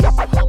Bye.